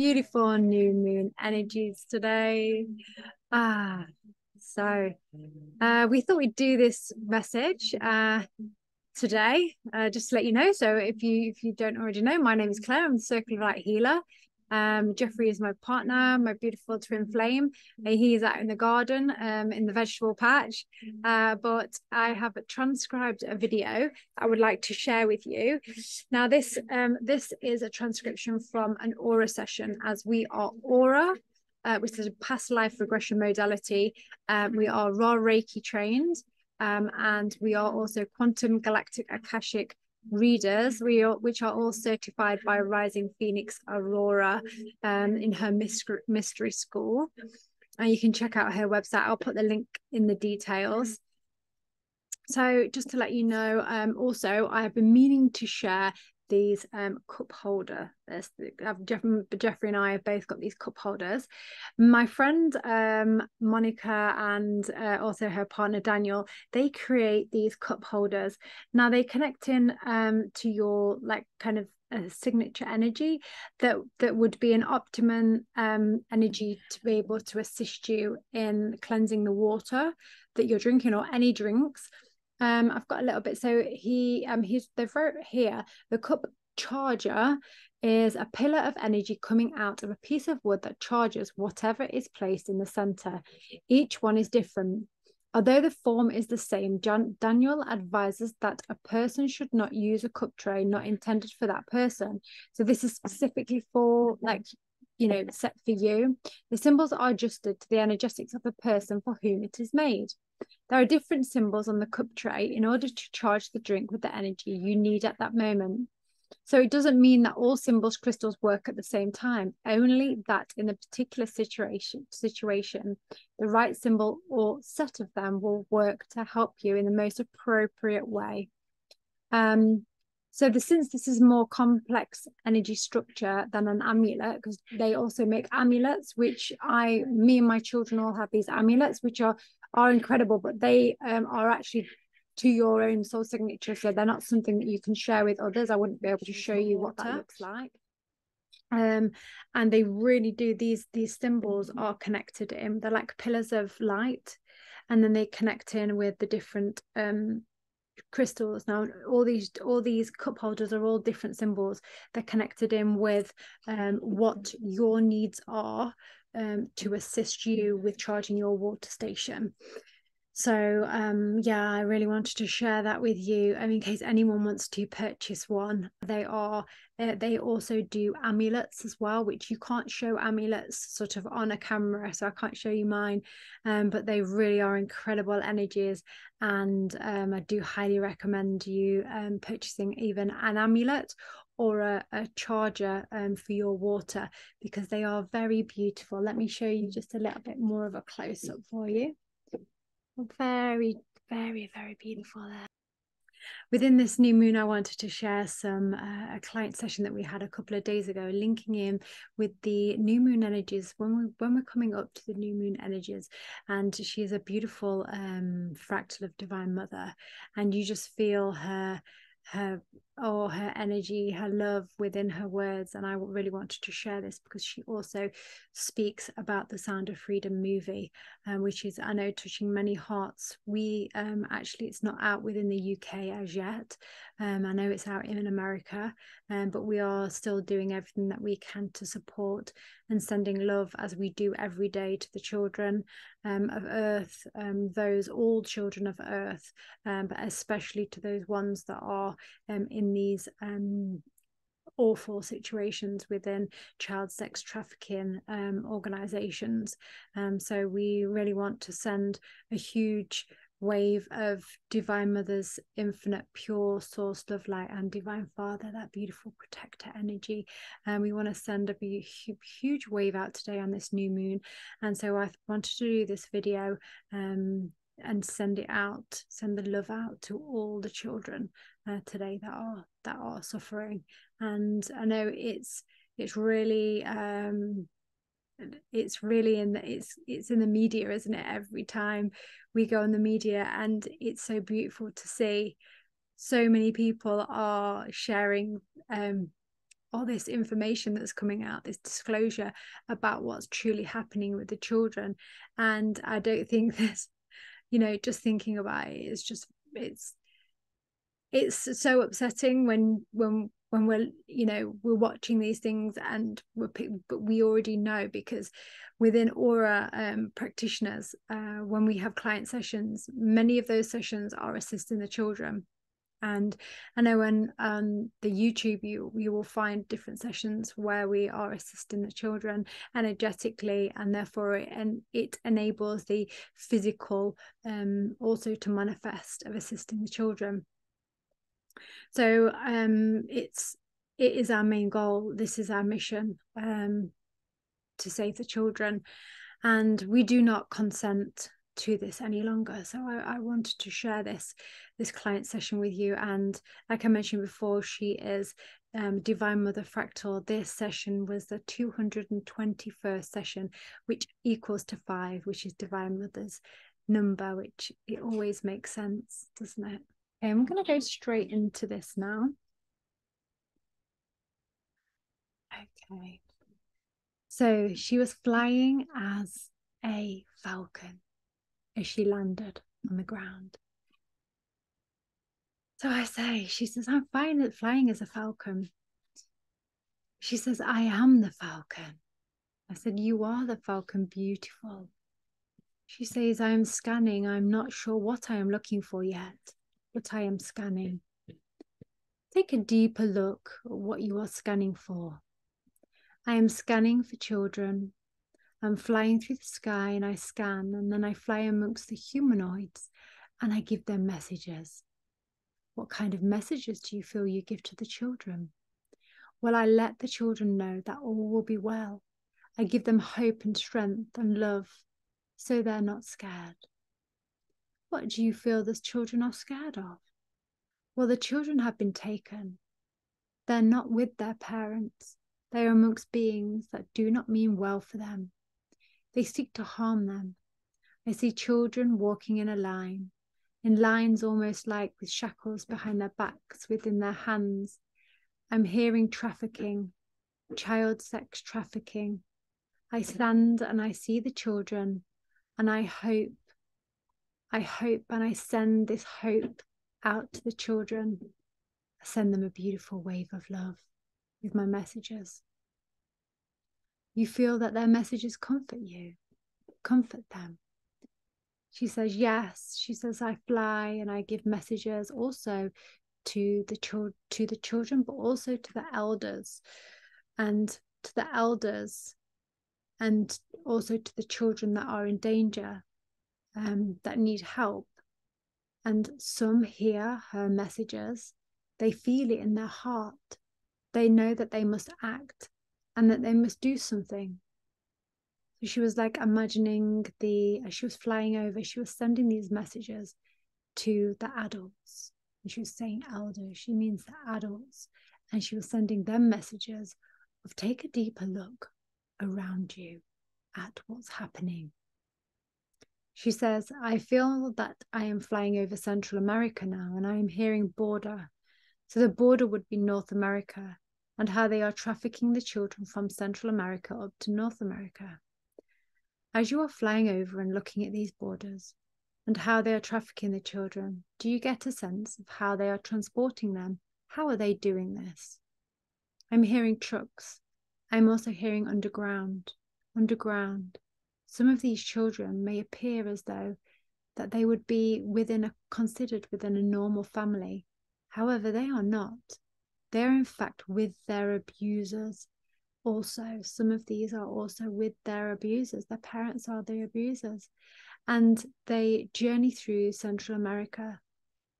beautiful new moon energies today. Ah, so uh, we thought we'd do this message uh, today, uh, just to let you know. So if you if you don't already know, my name is Clare. I'm Circle of Light Healer. Um, Jeffrey is my partner, my beautiful twin flame. Uh, he is out in the garden, um, in the vegetable patch. Uh, but I have transcribed a video I would like to share with you. Now, this um, this is a transcription from an aura session, as we are aura. Uh, which is a past life regression modality. Um, we are raw Reiki trained, um, and we are also quantum galactic akashic readers, we are, which are all certified by Rising Phoenix Aurora um, in her mystery, mystery school. And you can check out her website. I'll put the link in the details. So, just to let you know, um, also, I have been meaning to share these um, cup holder. There's, Jeff, Jeffrey and I have both got these cup holders. My friend um, Monika and uh, also her partner Daniel, they create these cup holders. Now they connect in um, to your like kind of a signature energy that that would be an optimum um, energy to be able to assist you in cleansing the water that you're drinking or any drinks um, I've got a little bit. So he um he's they've wrote here the cup charger is a pillar of energy coming out of a piece of wood that charges whatever is placed in the center. Each one is different. Although the form is the same, John, Daniel advises that a person should not use a cup tray not intended for that person. So this is specifically for like you know set for you. The symbols are adjusted to the energetics of the person for whom it is made. There are different symbols on the cup tray in order to charge the drink with the energy you need at that moment. So it doesn't mean that all symbols crystals work at the same time, only that in a particular situation situation, the right symbol or set of them will work to help you in the most appropriate way. Um, so the, since this is more complex energy structure than an amulet, because they also make amulets, which I, me and my children all have these amulets, which are are incredible, but they um, are actually to your own soul signature. So they're not something that you can share with others. I wouldn't be able to show you what that looks like. Um, and they really do these these symbols are connected in. They're like pillars of light, and then they connect in with the different um crystals now all these all these cup holders are all different symbols they're connected in with um, what your needs are um, to assist you with charging your water station. So um, yeah, I really wanted to share that with you. I mean, in case anyone wants to purchase one, they are uh, they also do amulets as well, which you can't show amulets sort of on a camera, so I can't show you mine. Um, but they really are incredible energies, and um, I do highly recommend you um, purchasing even an amulet or a, a charger um, for your water because they are very beautiful. Let me show you just a little bit more of a close up for you. Very, very, very beautiful there. Within this new moon, I wanted to share some uh, a client session that we had a couple of days ago, linking in with the new moon energies when we when we're coming up to the new moon energies. And she is a beautiful um, fractal of Divine Mother, and you just feel her her or her energy, her love within her words. And I really wanted to share this because she also speaks about the Sound of Freedom movie, um, which is, I know, touching many hearts. We um, actually, it's not out within the UK as yet. Um, I know it's out in America, um, but we are still doing everything that we can to support and sending love as we do every day to the children um, of Earth, um, those all children of Earth, but especially to those ones that are in these um, awful situations within child sex trafficking um, organizations. Um, so we really want to send a huge wave of divine mother's infinite pure source love light and divine father that beautiful protector energy. And we want to send a huge, huge wave out today on this new moon. And so i wanted to do this video um, and send it out send the love out to all the children uh, today that are that are suffering. And i know it's it's really um it's really in the it's it's in the media isn't it every time we go on the media and it's so beautiful to see so many people are sharing um all this information that's coming out, this disclosure about what's truly happening with the children. And I don't think this, you know, just thinking about it is just it's it's so upsetting when when when we're you know we're watching these things and we're but we already know because within aura um, practitioners uh, when we have client sessions many of those sessions are assisting the children and I know on um, the YouTube you you will find different sessions where we are assisting the children energetically, and therefore it and it enables the physical um, also to manifest of assisting the children. So um, it's it is our main goal. This is our mission um, to save the children, and we do not consent to this any longer. So I, I, wanted to share this this client session with you. And like I mentioned before, she is um, Divine Mother Fractal. This session was the 221st session, which equals to five, which is Divine Mother's number, which it always makes sense, doesn't it? Okay, I'm going to go straight into this now. Okay. So she was flying as a falcon as she landed on the ground. So I say, she says, I'm fine at flying as a falcon. She says, I am the falcon. I said, You are the falcon, beautiful. She says, I am scanning. I'm not sure what I am looking for yet, but I am scanning. Take a deeper look at what you are scanning for. I am scanning for children I'm flying through the sky and I scan, and then I fly amongst the humanoids and I give them messages. What kind of messages do you feel you give to the children? Well, I let the children know that all will be well. I give them hope and strength and love so they're not scared. What do you feel the children are scared of? Well, the children have been taken. They're not with their parents. They are amongst beings that do not mean well for them. They seek to harm them. I see children walking in a line, in lines almost like with shackles behind their backs within their hands. I'm hearing trafficking, child sex trafficking. I stand and I see the children, and I hope, I hope, and I send this hope out to the children. I send them a beautiful wave of love with my messages. You feel that their messages comfort you, comfort them. She says, Yes. She says, I fly and I give messages also to the children to the children, but also to the elders and to the elders and also to the children that are in danger, um, that need help. And some hear her messages, they feel it in their heart. They know that they must act and that they must do something. So she was like imagining the, as she was flying over, she was sending these messages to the adults. And she was saying elders, she means the adults. And she was sending them messages of take a deeper look around you at what's happening. She says, I feel that I am flying over Central America now and I am hearing border. So the border would be North America and how they are trafficking the children from Central America up to North America. As you are flying over and looking at these borders and how they are trafficking the children, do you get a sense of how they are transporting them? How are they doing this? I'm hearing trucks. I'm also hearing underground, underground. Some of these children may appear as though that they would be within a considered within a normal family. However, they are not. They're in fact with their abusers. Also, some of these are also with their abusers. Their parents are the abusers. And they journey through Central America.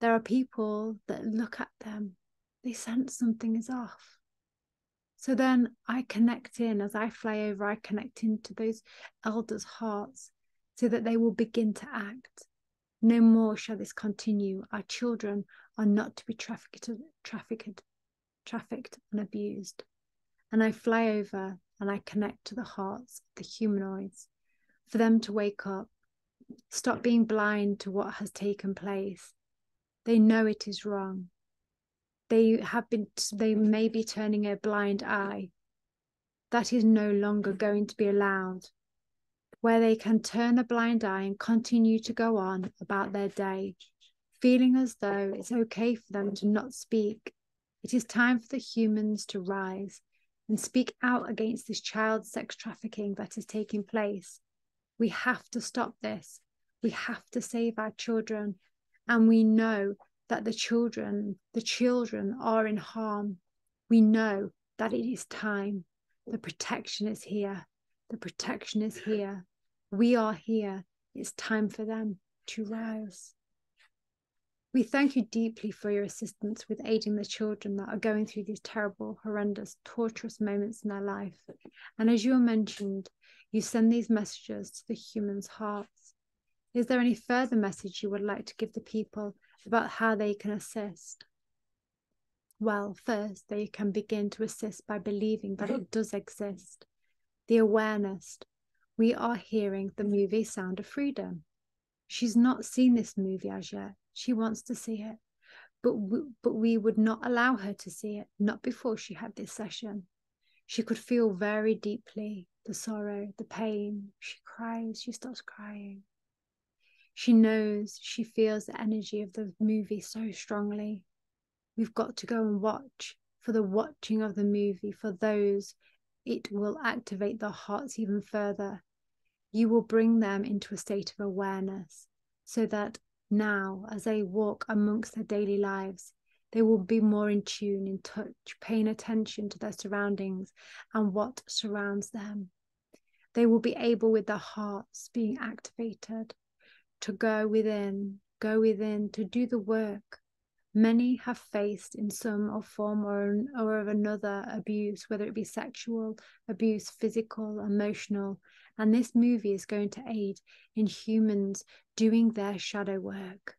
There are people that look at them, they sense something is off. So then I connect in as I fly over, I connect into those elders' hearts so that they will begin to act. No more shall this continue. Our children are not to be trafficked, trafficked trafficked and abused. And I fly over and I connect to the hearts of the humanoids for them to wake up, stop being blind to what has taken place. They know it is wrong. They have been they may be turning a blind eye. That is no longer going to be allowed. Where they can turn a blind eye and continue to go on about their day feeling as though it's okay for them to not speak it is time for the humans to rise and speak out against this child sex trafficking that is taking place. We have to stop this. We have to save our children. And we know that the children, the children are in harm. We know that it is time. The protection is here. The protection is here. We are here. It's time for them to rise. We thank you deeply for your assistance with aiding the children that are going through these terrible, horrendous, torturous moments in their life. And as you mentioned, you send these messages to the humans' hearts. Is there any further message you would like to give the people about how they can assist? Well, first, they can begin to assist by believing that it does exist. The awareness. We are hearing the movie Sound of Freedom. She's not seen this movie as yet. She wants to see it. But we, but we would not allow her to see it, not before she had this session. She could feel very deeply the sorrow, the pain. She cries, she starts crying. She knows, she feels the energy of the movie so strongly. We've got to go and watch for the watching of the movie, for those it will activate their hearts even further. You will bring them into a state of awareness so that now, as they walk amongst their daily lives, they will be more in tune, in touch, paying attention to their surroundings and what surrounds them. They will be able, with their hearts being activated, to go within, go within to do the work. Many have faced in some or form or, or of another abuse, whether it be sexual abuse, physical, emotional. And this movie is going to aid in humans doing their shadow work,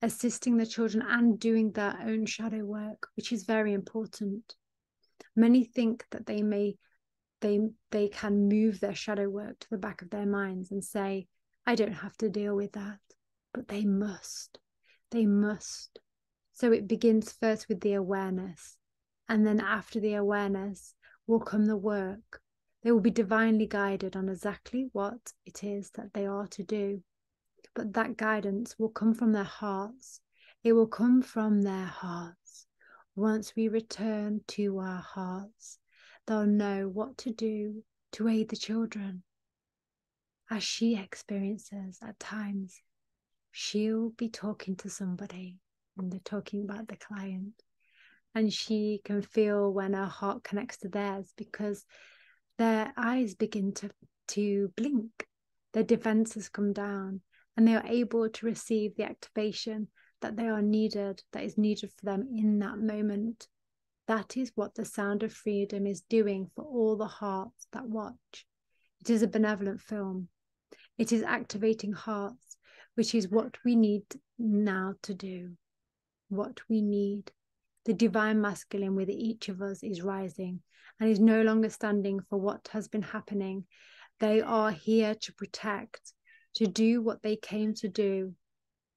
assisting the children and doing their own shadow work, which is very important. Many think that they may they they can move their shadow work to the back of their minds and say, I don't have to deal with that, but they must. They must. So it begins first with the awareness, and then after the awareness will come the work. They will be divinely guided on exactly what it is that they are to do. But that guidance will come from their hearts. It will come from their hearts. Once we return to our hearts, they'll know what to do to aid the children as she experiences at times, she'll be talking to somebody and they're talking about the client. And she can feel when her heart connects to theirs because their eyes begin to, to blink, their defenses come down, and they are able to receive the activation that they are needed, that is needed for them in that moment. That is what the sound of freedom is doing for all the hearts that watch. It is a benevolent film. It is activating hearts, which is what we need now to do. What we need. The divine masculine within each of us is rising and is no longer standing for what has been happening. They are here to protect, to do what they came to do.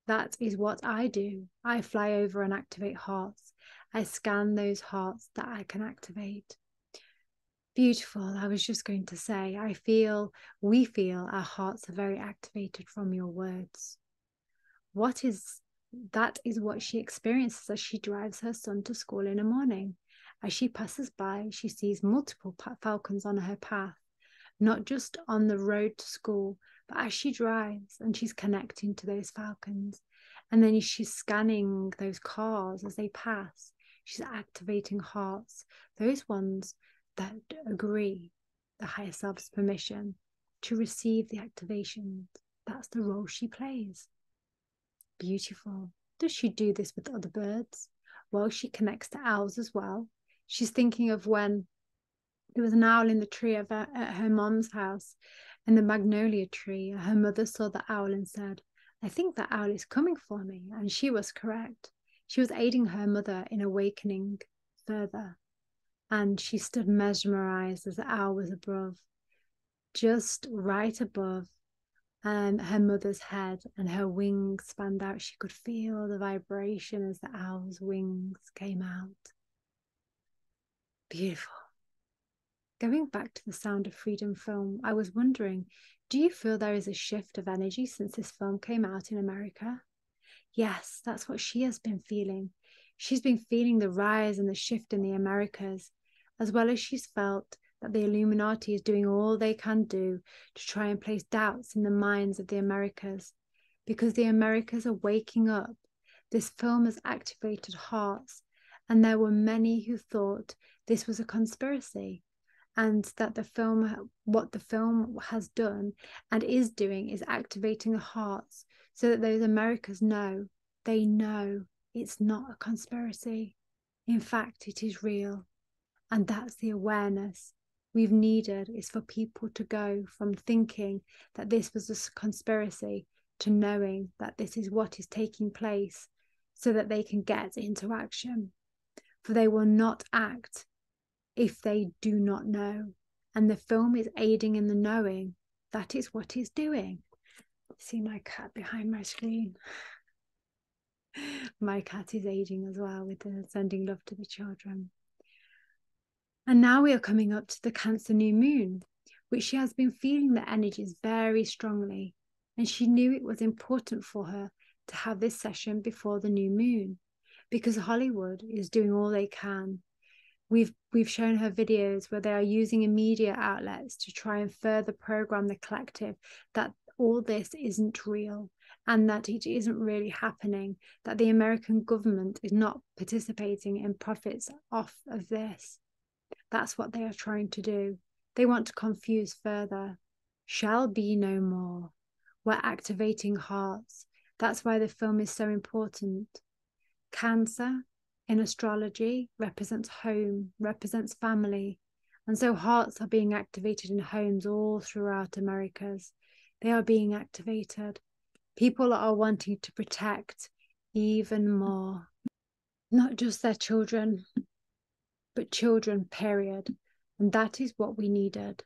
That is what I do. I fly over and activate hearts. I scan those hearts that I can activate. Beautiful. I was just going to say, I feel, we feel our hearts are very activated from your words. What is that? Is what she experiences as she drives her son to school in the morning. As she passes by, she sees multiple falcons on her path, not just on the road to school, but as she drives and she's connecting to those falcons. And then she's scanning those cars as they pass. She's activating hearts, those ones that agree the higher self's permission to receive the activation. That's the role she plays. Beautiful. Does she do this with other birds? Well, she connects to owls as well. She's thinking of when there was an owl in the tree at her mom's house, in the magnolia tree. Her mother saw the owl and said, I think that owl is coming for me. And she was correct. She was aiding her mother in awakening further and she stood mesmerized as the owl was above, just right above, and her mother's head and her wings spanned out. She could feel the vibration as the owl's wings came out. Beautiful. Going back to the Sound of Freedom film, I was wondering do you feel there is a shift of energy since this film came out in America? Yes, that's what she has been feeling. She's been feeling the rise and the shift in the Americas, as well as she's felt that the Illuminati is doing all they can do to try and place doubts in the minds of the Americas. Because the Americas are waking up, this film has activated hearts, and there were many who thought this was a conspiracy and that the film what the film has done and is doing is activating the hearts so that those americas know. They know it's not a conspiracy. In fact it is real and that's the awareness we've needed is for people to go from thinking that this was a conspiracy to knowing that this is what is taking place so that they can get into action for they will not act if they do not know. And the film is aiding in the knowing. That is what it's doing. See my cat behind my screen. my cat is aging as well with the sending love to the children. And now we are coming up to the Cancer new moon, which she has been feeling the energies very strongly. And she knew it was important for her to have this session before the new moon because Hollywood is doing all they can we've we've shown her videos where they are using media outlets to try and further program the collective that all this isn't real and that it isn't really happening that the american government is not participating in profits off of this that's what they are trying to do. They want to confuse further. Shall be no more. We're activating hearts. That's why the film is so important. Cancer in astrology represents home, represents family. And so hearts are being activated in homes all throughout Americas. They are being activated. People are wanting to protect even more, not just their children, but children, period. And that is what we needed.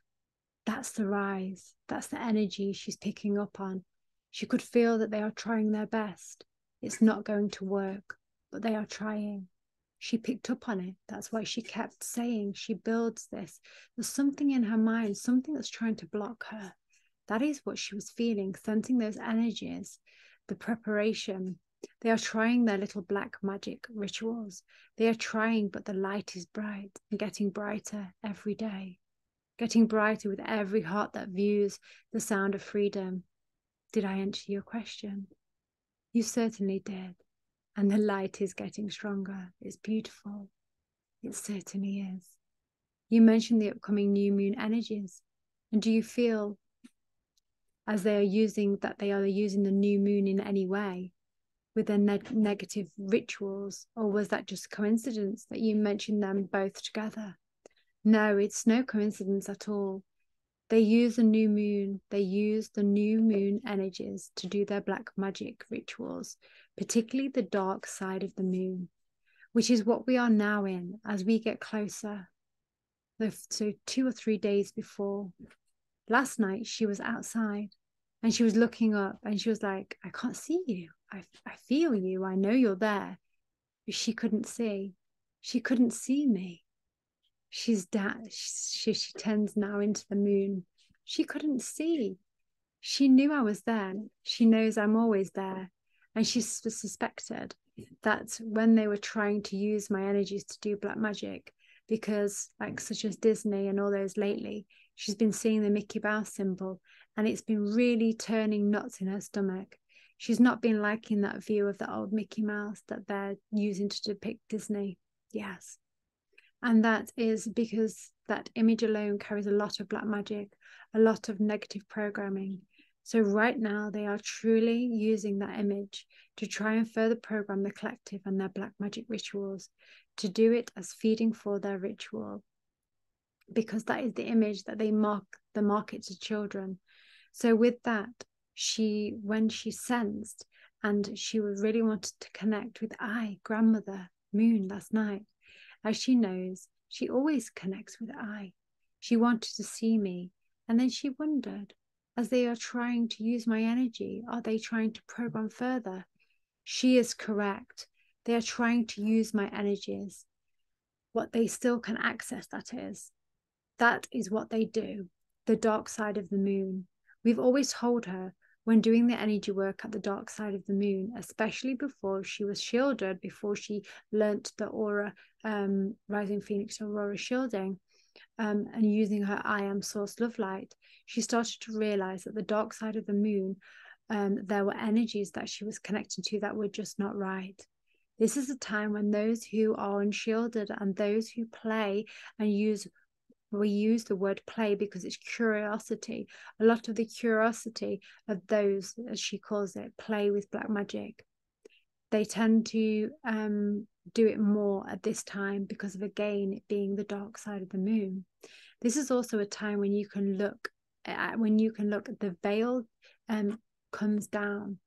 That's the rise. That's the energy she's picking up on. She could feel that they are trying their best. It's not going to work, but they are trying she picked up on it. That's why she kept saying she builds this. There's something in her mind, something that's trying to block her. That is what she was feeling, sensing those energies, the preparation. They are trying their little black magic rituals. They are trying, but the light is bright and getting brighter every day, getting brighter with every heart that views the sound of freedom. Did I answer your question? You certainly did and the light is getting stronger. It's beautiful. It certainly is. You mentioned the upcoming new moon energies. And do you feel as they are using that they are using the new moon in any way with their ne- negative rituals? Or was that just coincidence that you mentioned them both together? No, it's no coincidence at all. They use the new moon, they use the new moon energies to do their black magic rituals particularly the dark side of the moon, which is what we are now in as we get closer. So, two or three days before, last night she was outside and she was looking up and she was like, I can't see you. I, I feel you. I know you're there. But she couldn't see. She couldn't see me. She's down. She, she turns now into the moon. She couldn't see. She knew I was there. She knows I'm always there. And she suspected that when they were trying to use my energies to do black magic, because like such as Disney and all those lately, she's been seeing the Mickey Mouse symbol and it's been really turning knots in her stomach. She's not been liking that view of the old Mickey Mouse that they're using to depict Disney. Yes. And that is because that image alone carries a lot of black magic, a lot of negative programming. So, right now, they are truly using that image to try and further program the collective and their black magic rituals, to do it as feeding for their ritual, because that is the image that they mark the market to children. So, with that, she, when she sensed and she really wanted to connect with I, grandmother, moon, last night, as she knows, she always connects with I. She wanted to see me, and then she wondered as they are trying to use my energy? Are they trying to program further? She is correct. They are trying to use my energies. What they still can access, that is. That is what they do. The dark side of the moon. We've always told her when doing the energy work at the dark side of the moon, especially before she was shielded, before she learnt the aura, um, rising phoenix aurora shielding, um, and using her I am source love light, she started to realize that the dark side of the moon, um, there were energies that she was connecting to that were just not right. This is a time when those who are unshielded and those who play and use we use the word play because it's curiosity. A lot of the curiosity of those, as she calls it, play with black magic. They tend to um, do it more at this time because of again it being the dark side of the moon. This is also a time when you can look at when you can look the veil um comes down,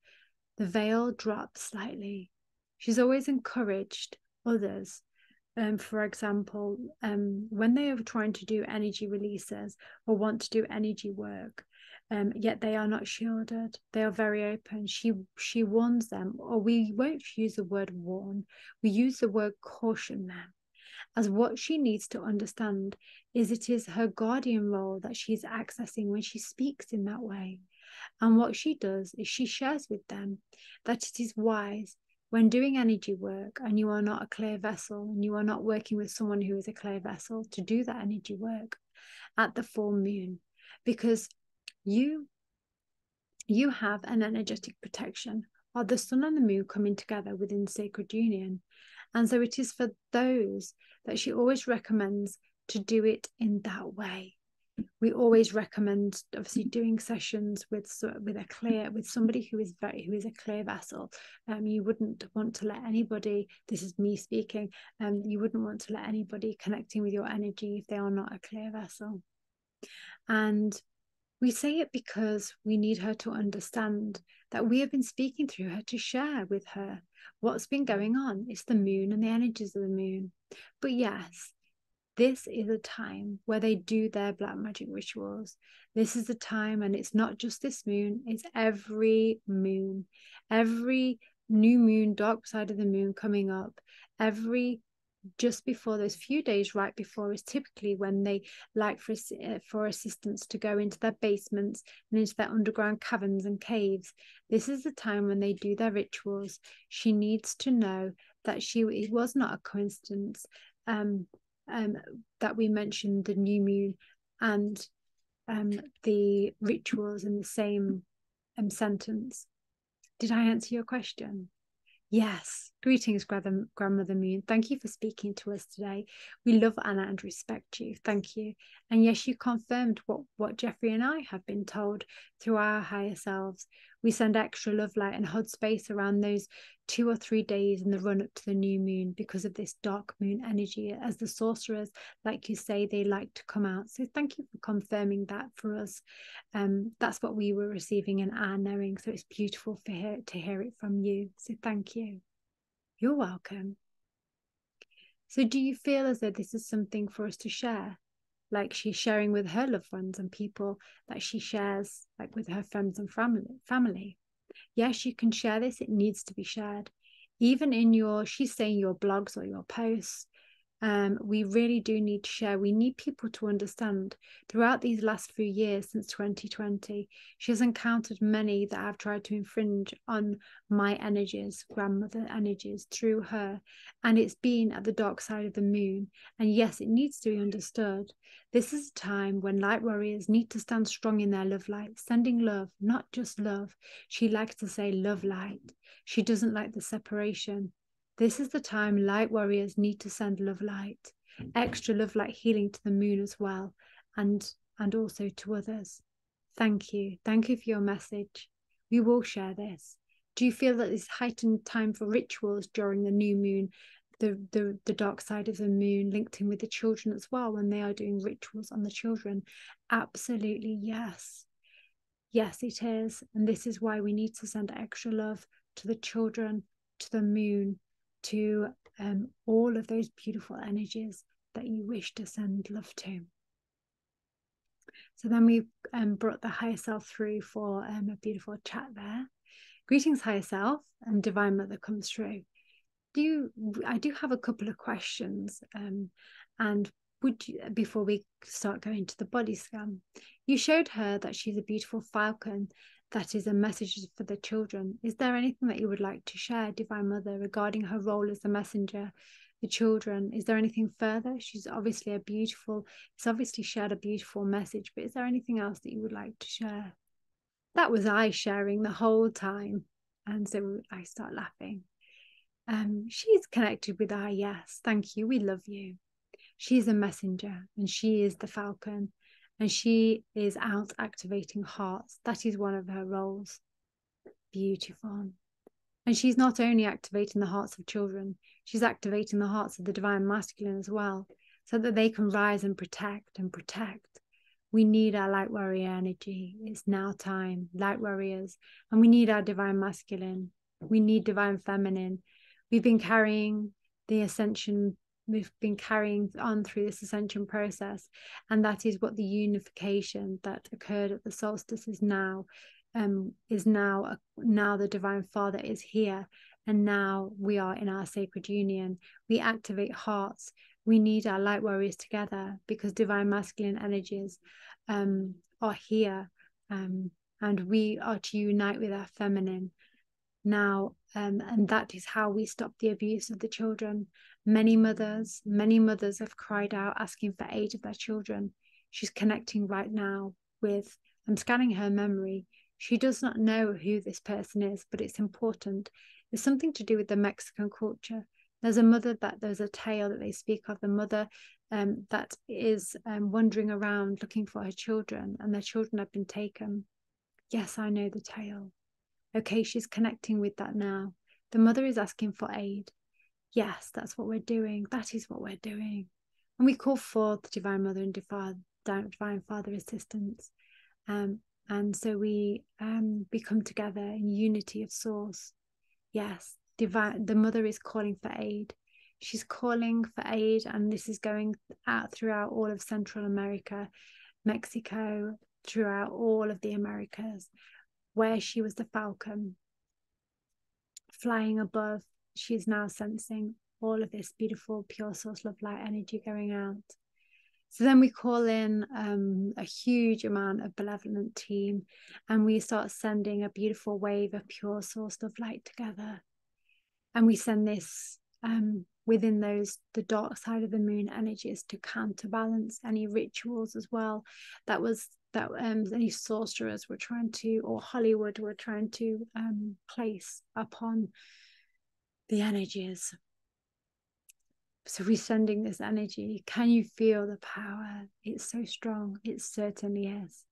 the veil drops slightly. She's always encouraged others um, for example, um, when they are trying to do energy releases or want to do energy work, um, yet they are not shielded. They are very open. She she warns them, or we won't use the word warn. We use the word caution them, as what she needs to understand is it is her guardian role that she's accessing when she speaks in that way. And what she does is she shares with them that it is wise when doing energy work and you are not a clear vessel and you are not working with someone who is a clear vessel to do that energy work at the full moon. Because you you have an energetic protection. While the sun and the moon coming together within sacred union and so it is for those that she always recommends to do it in that way. We always recommend obviously doing sessions with with a clear with somebody who is very who is a clear vessel. Um you wouldn't want to let anybody this is me speaking um you wouldn't want to let anybody connecting with your energy if they are not a clear vessel. And we say it because we need her to understand that we have been speaking through her to share with her what's been mm. going on. It's the moon and the energies of the moon. But yes, this is a time where they do their black magic rituals. This is a time, and it's not just this moon, it's every moon, every new moon, dark side of the moon coming up, every just before those few days right before is typically when they like for uh, for assistance to go into their basements and into their underground caverns and caves this is the time when they do their rituals she needs to know that she it was not a coincidence um um, that we mentioned the new moon and um, the rituals in the same um, sentence. Did I answer your question? Yes. Greetings, Grandmother Moon. Thank you for speaking to us today. We love Anna and respect you. Thank you. And yes, you confirmed what, what Jeffrey and I have been told through our higher selves. We send extra love light and hold space around those two or three days in the run up to the new moon because of this dark moon energy. As the sorcerers, like you say, they like to come out. So thank you for confirming that for us. Um, that's what we were receiving in our knowing. So it's beautiful for hear, to hear it from you. So thank you. You're welcome. So, do you feel as though this is something for us to share? Like she's sharing with her loved ones and people that she shares, like with her friends and family. Family. Yes, you can share this. It needs to be shared. Even in your, she's saying your blogs or your posts, um, we really do need to share. We need people to understand throughout these last few years since 2020, she has encountered many that have tried to infringe on my energies, grandmother energies, through her. And it's been at the dark side of the moon. And yes, it needs to be understood. This is a time when light warriors need to stand strong in their love light, sending love, not just love. She likes to say love light. She doesn't like the separation. This is the time light warriors need to send love light, extra love light healing to the moon as well, and and also to others. Thank you. Thank you for your message. We will share this. Do you feel that this heightened time for rituals during the new moon, the, the, the dark side of the moon linked in with the children as well when they are doing rituals on the children? Absolutely, yes. Yes, it is. And this is why we need to send extra love to the children, to the moon, to um, all of those beautiful energies that you wish to send love to. So then we um, brought the higher self through for um, a beautiful chat there. Greetings, higher self, and divine mother comes through. Do you, I do have a couple of questions, um, and would you, before we start going to the body scan, you showed her that she's a beautiful falcon that is a message for the children. Is there anything that you would like to share, Divine Mother, regarding her role as a messenger the children? Is there anything further? She's obviously a beautiful, it's obviously shared a beautiful message, but is there anything else that you would like to share? That was I sharing the whole time. And so I start laughing. Um, she's connected with I, yes. Thank you. We love you. She's a messenger and she is the falcon and she is out activating hearts. That is one of her roles. Beautiful. And she's not only activating the hearts of children, she's activating the hearts of the divine masculine as well, so that they can rise and protect and protect. We need our light warrior energy. It's now time, light warriors. And we need our divine masculine. We need divine feminine. We've been carrying the ascension we've been carrying on through this ascension process and that is what the unification that occurred at the solstice is now um, is now a, now the divine father is here and now we are in our sacred union. We activate hearts. We need our light warriors together because divine masculine energies um, are here um, and we are to unite with our feminine now um, and that is how we stop the abuse of the children many mothers many mothers have cried out asking for aid of their children she's connecting right now with i'm scanning her memory she does not know who this person is, but it's important. It's something to do with the Mexican culture. There's a mother that there's a tale that they speak of the mother um, that is um, wandering around looking for her children, and their children have been taken. Yes, I know the tale. Okay, she's connecting with that now. The mother is asking for aid. Yes, that's what we're doing. That is what we're doing. And we call forth the Divine Mother and Divine, Father assistance. Um, and so we um, become together in unity of source yes divine the mother is calling for aid she's calling for aid and this is going out throughout all of central america mexico throughout all of the americas where she was the falcon flying above she's now sensing all of this beautiful pure source love light energy going out so then we call in um, a huge amount of benevolent team and we start sending a beautiful wave of pure source of light together. And we send this um, within those, the dark side of the moon energies to counterbalance any rituals as well. That was that um, any sorcerers were trying to, or Hollywood were trying to um, place upon the energies so we're sending this energy. Can you feel the power? It's so strong. It certainly is.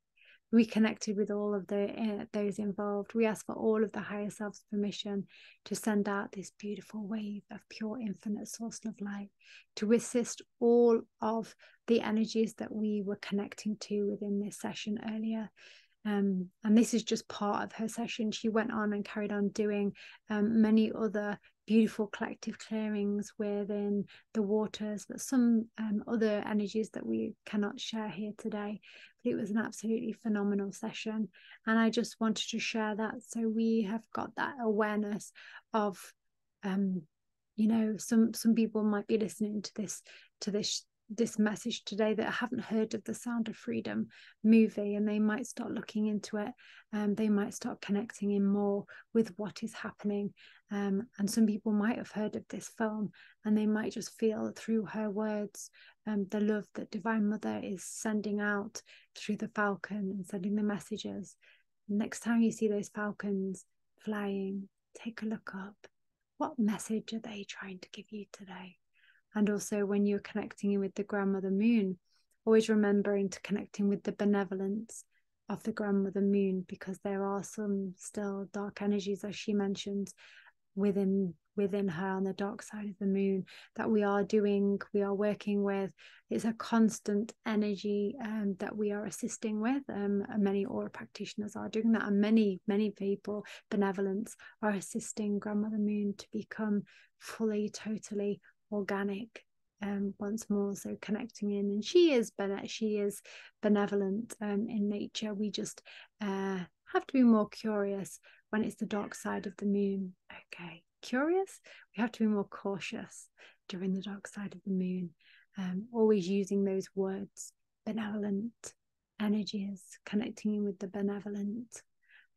We connected with all of the uh, those involved. We asked for all of the higher self's permission to send out this beautiful wave of pure infinite source of light to assist all of the energies that we were connecting to within this session earlier. Um, and this is just part of her session. She went on and carried on doing um, many other beautiful collective clearings within the waters, but some um, other energies that we cannot share here today. But it was an absolutely phenomenal session, and I just wanted to share that so we have got that awareness of, um, you know, some some people might be listening to this to this this message today that haven't heard of the Sound of Freedom movie and they might start looking into it and um, they might start connecting in more with what is happening. Um, and some people might have heard of this film and they might just feel through her words um, the love that Divine Mother is sending out through the falcon and sending the messages. Next time you see those falcons flying, take a look up. What message are they trying to give you today? And also when you're connecting with the grandmother moon always remembering to connecting with the benevolence of the grandmother moon because there are some still dark energies as she mentioned within within her on the dark side of the moon that we are doing we are working with. It's a constant energy um, that we are assisting with. Um, many aura practitioners are doing that and many many people benevolence are assisting grandmother moon to become fully totally organic um, once more. So connecting in, and she is bene- she is benevolent um, in nature. We just uh, have to be more curious when it's the dark side of the moon. Okay, curious. We have to be more cautious during the dark side of the moon. Um, always using those words, benevolent energies, connecting in with the benevolent.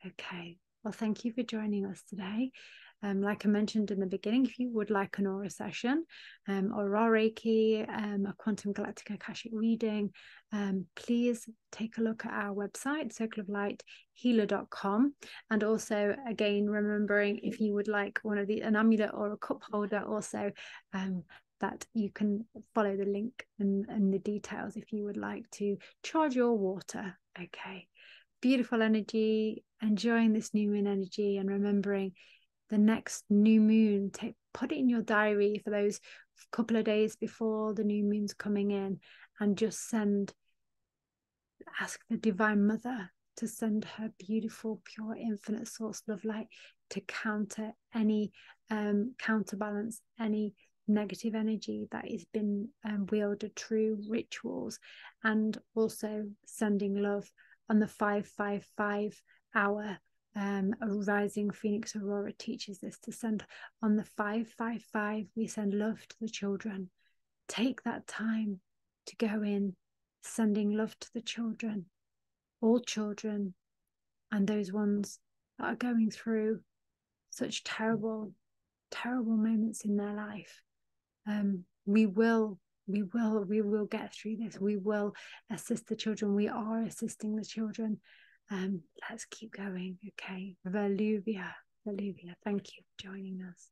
Okay. Well, thank you for joining us today. Um, like I mentioned in the beginning, if you would like an aura session um, or raw Reiki, um, a quantum galactic akashic reading, um, please take a look at our website, circle of light circleoflighthealer.com. And also, again, remembering if you would like one of the an amulet or a cup holder, also um, that you can follow the link and, and the details if you would like to charge your water. Okay. Beautiful energy, enjoying this new moon energy and remembering the next new moon take put it in your diary for those couple of days before the new moon's coming in and just send ask the divine mother to send her beautiful pure infinite source love light to counter any um counterbalance any negative energy that has been um, wielded through rituals. And also sending love on the 555 hour um, a rising phoenix aurora teaches us to send on the 555 we send love to the children. Take that time to go in sending love to the children all children and those ones that are going through such terrible terrible moments in their life. Um, we will we will we will get through this. We will assist the children. We are assisting the children um, let's keep going. Okay. Veluvia. Veluvia. Thank you for joining us.